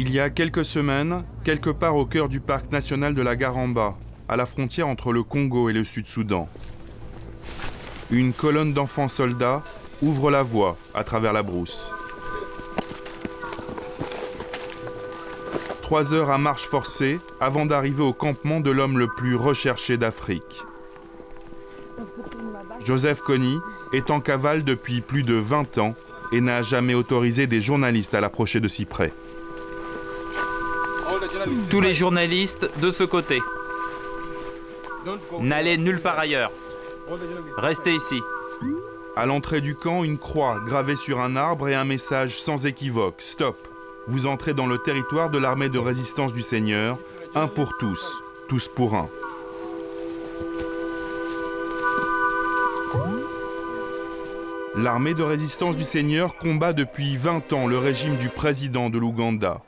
Il y a quelques semaines, quelque part au cœur du parc national de la Garamba, à la frontière entre le Congo et le Sud-Soudan, une colonne d'enfants soldats ouvre la voie à travers la brousse. Trois heures à marche forcée avant d'arriver au campement de l'homme le plus recherché d'Afrique. Joseph Kony est en cavale depuis plus de 20 ans et n'a jamais autorisé des journalistes à l'approcher de si près. Tous les journalistes de ce côté. N'allez nulle part ailleurs. Restez ici. À l'entrée du camp, une croix gravée sur un arbre et un message sans équivoque. Stop. Vous entrez dans le territoire de l'armée de résistance du Seigneur. Un pour tous, tous pour un. L'armée de résistance du Seigneur combat depuis 20 ans le régime du président de l'Ouganda.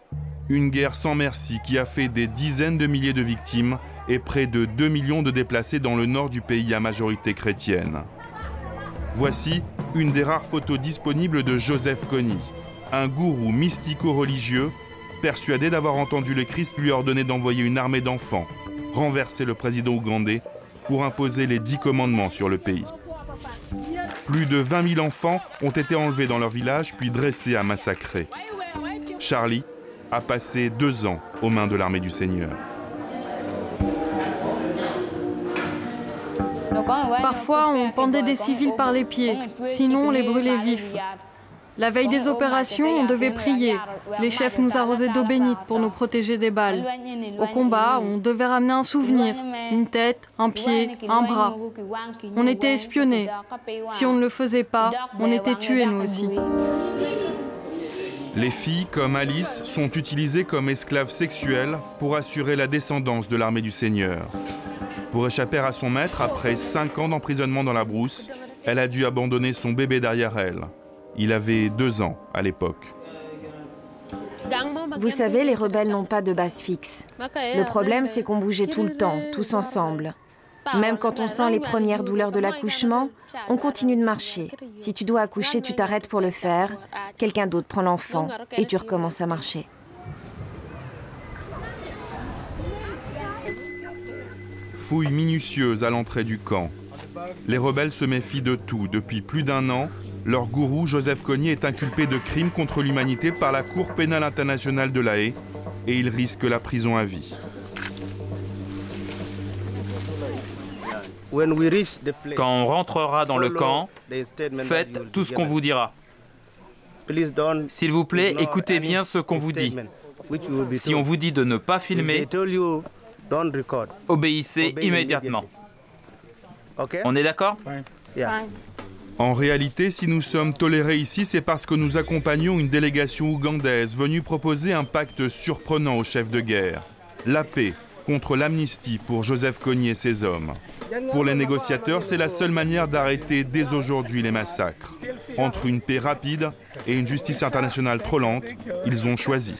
Une guerre sans merci qui a fait des dizaines de milliers de victimes et près de 2 millions de déplacés dans le nord du pays à majorité chrétienne. Voici une des rares photos disponibles de Joseph Kony, un gourou mystico-religieux persuadé d'avoir entendu le Christ lui ordonner d'envoyer une armée d'enfants, renverser le président ougandais pour imposer les dix commandements sur le pays. Plus de 20 000 enfants ont été enlevés dans leur village puis dressés à massacrer. Charlie a passé deux ans aux mains de l'armée du Seigneur. Parfois, on pendait des civils par les pieds, sinon on les brûlait vifs. La veille des opérations, on devait prier. Les chefs nous arrosaient d'eau bénite pour nous protéger des balles. Au combat, on devait ramener un souvenir, une tête, un pied, un bras. On était espionnés. Si on ne le faisait pas, on était tués nous aussi. Les filles, comme Alice, sont utilisées comme esclaves sexuelles pour assurer la descendance de l'armée du Seigneur. Pour échapper à son maître, après cinq ans d'emprisonnement dans la brousse, elle a dû abandonner son bébé derrière elle. Il avait deux ans à l'époque. Vous savez, les rebelles n'ont pas de base fixe. Le problème, c'est qu'on bougeait tout le temps, tous ensemble. Même quand on sent les premières douleurs de l'accouchement, on continue de marcher. Si tu dois accoucher, tu t'arrêtes pour le faire, quelqu'un d'autre prend l'enfant et tu recommences à marcher. Fouille minutieuse à l'entrée du camp. Les rebelles se méfient de tout. Depuis plus d'un an, leur gourou, Joseph Kony, est inculpé de crimes contre l'humanité par la Cour pénale internationale de La Haye et il risque la prison à vie. Quand on rentrera dans le camp, faites tout ce qu'on vous dira. S'il vous plaît, écoutez bien ce qu'on vous dit. Si on vous dit de ne pas filmer, obéissez immédiatement. On est d'accord? En réalité, si nous sommes tolérés ici, c'est parce que nous accompagnons une délégation ougandaise venue proposer un pacte surprenant au chef de guerre. La paix contre l'amnistie pour Joseph Kony et ses hommes. Pour les négociateurs, c'est la seule manière d'arrêter dès aujourd'hui les massacres. Entre une paix rapide et une justice internationale trop lente, ils ont choisi.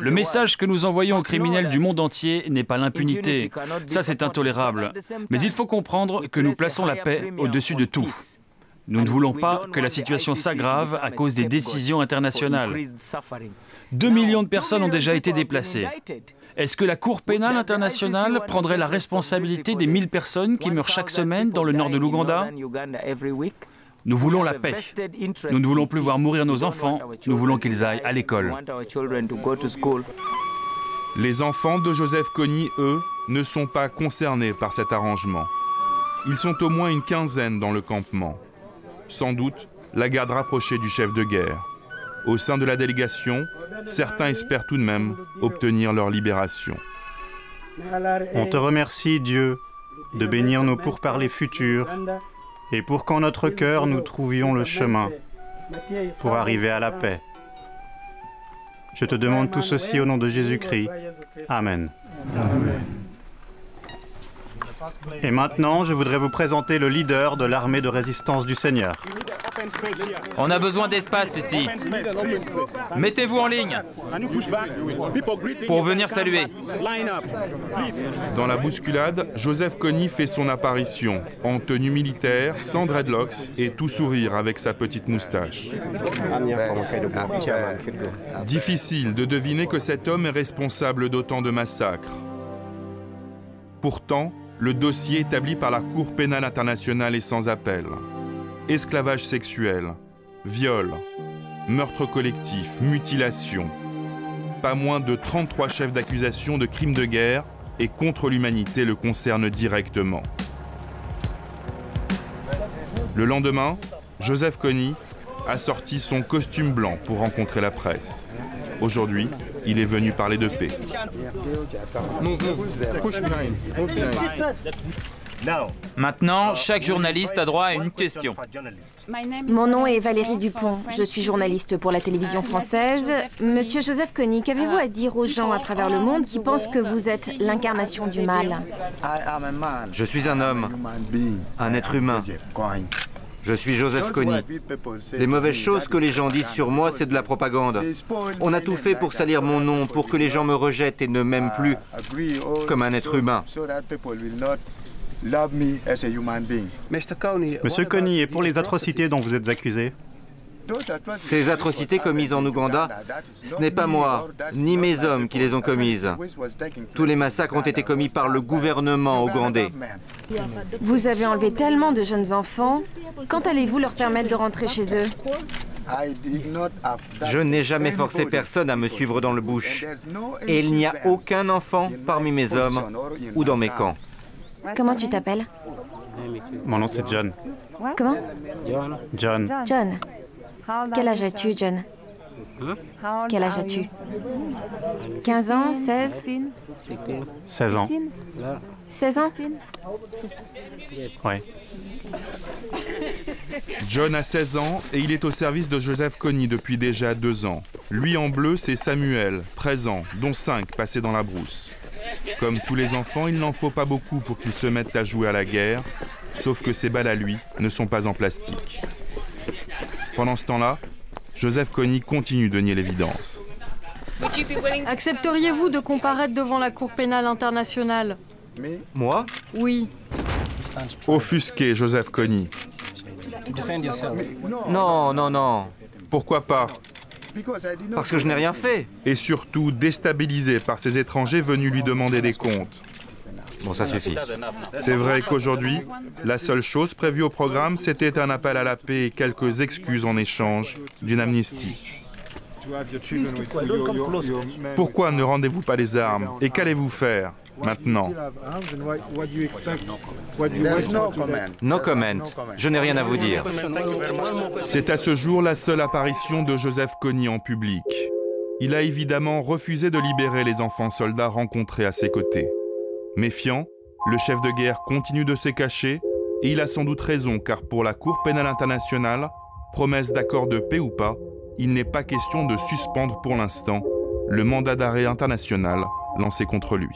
Le message que nous envoyons aux criminels du monde entier n'est pas l'impunité. Ça, c'est intolérable. Mais il faut comprendre que nous plaçons la paix au-dessus de tout. Nous ne voulons pas que la situation s'aggrave à cause des décisions internationales. Deux millions de personnes ont déjà été déplacées. Est-ce que la Cour pénale internationale prendrait la responsabilité des 1000 personnes qui meurent chaque semaine dans le nord de l'Ouganda? Nous voulons la paix. Nous ne voulons plus voir mourir nos enfants. Nous voulons qu'ils aillent à l'école. Les enfants de Joseph Kony, eux, ne sont pas concernés par cet arrangement. Ils sont au moins une quinzaine dans le campement. Sans doute la garde rapprochée du chef de guerre. Au sein de la délégation, certains espèrent tout de même obtenir leur libération. On te remercie, Dieu, de bénir nos pourparlers futurs et pour qu'en notre cœur nous trouvions le chemin pour arriver à la paix. Je te demande tout ceci au nom de Jésus-Christ. Amen. Et maintenant, je voudrais vous présenter le leader de l'armée de résistance du Seigneur. On a besoin d'espace ici. Mettez-vous en ligne pour venir saluer. Dans la bousculade, Joseph Kony fait son apparition, en tenue militaire, sans dreadlocks et tout sourire avec sa petite moustache. Difficile de deviner que cet homme est responsable d'autant de massacres. Pourtant, le dossier établi par la Cour pénale internationale est sans appel. Esclavage sexuel, viol, meurtre collectif, mutilation. Pas moins de 33 chefs d'accusation de crimes de guerre et contre l'humanité le concernent directement. Le lendemain, Joseph Kony a sorti son costume blanc pour rencontrer la presse. Aujourd'hui, il est venu parler de paix. Maintenant, chaque journaliste a droit à une question. Mon nom est Valérie Dupont. Je suis journaliste pour la télévision française. Monsieur Joseph Kony, qu'avez-vous à dire aux gens à travers le monde qui pensent que vous êtes l'incarnation du mal? Je suis un homme, un être humain. Je suis Joseph Kony. Les mauvaises choses que les gens disent sur moi, c'est de la propagande. On a tout fait pour salir mon nom, pour que les gens me rejettent et ne m'aiment plus comme un être humain. Monsieur Kony, et pour les atrocités dont vous êtes accusé Ces atrocités commises en Ouganda, ce n'est pas moi, ni mes hommes qui les ont commises. Tous les massacres ont été commis par le gouvernement ougandais. Vous avez enlevé tellement de jeunes enfants. Quand allez-vous leur permettre de rentrer chez eux? Je n'ai jamais forcé personne à me suivre dans le bush. Et il n'y a aucun enfant parmi mes hommes ou dans mes camps. Comment tu t'appelles? Mon nom c'est John. Comment? John. John. Quel âge as-tu, John? Quel âge as-tu? 15 ans 16 16 ans. 16 ans? Oui. John a 16 ans et il est au service de Joseph Kony depuis déjà deux ans. Lui en bleu, c'est Samuel, 13 ans, dont 5 passés dans la brousse. Comme tous les enfants, il n'en faut pas beaucoup pour qu'ils se mettent à jouer à la guerre, sauf que ces balles à lui ne sont pas en plastique. Pendant ce temps-là, Joseph Kony continue de nier l'évidence. Accepteriez-vous de comparaître devant la Cour pénale internationale? Moi? Oui. Offusqué, Joseph Kony. Non, non, non. Pourquoi pas? Parce que je n'ai rien fait. Et surtout déstabilisé par ces étrangers venus lui demander des comptes. Bon, ça suffit. C'est vrai qu'aujourd'hui, la seule chose prévue au programme, c'était un appel à la paix et quelques excuses en échange d'une amnistie. Pourquoi ne rendez-vous pas les armes Et qu'allez-vous faire maintenant? No comment. Je n'ai rien à vous dire. C'est à ce jour la seule apparition de Joseph Kony en public. Il a évidemment refusé de libérer les enfants soldats rencontrés à ses côtés. Méfiant, le chef de guerre continue de se cacher et il a sans doute raison car pour la Cour pénale internationale, promesse d'accord de paix ou pas, il n'est pas question de suspendre pour l'instant le mandat d'arrêt international lancé contre lui.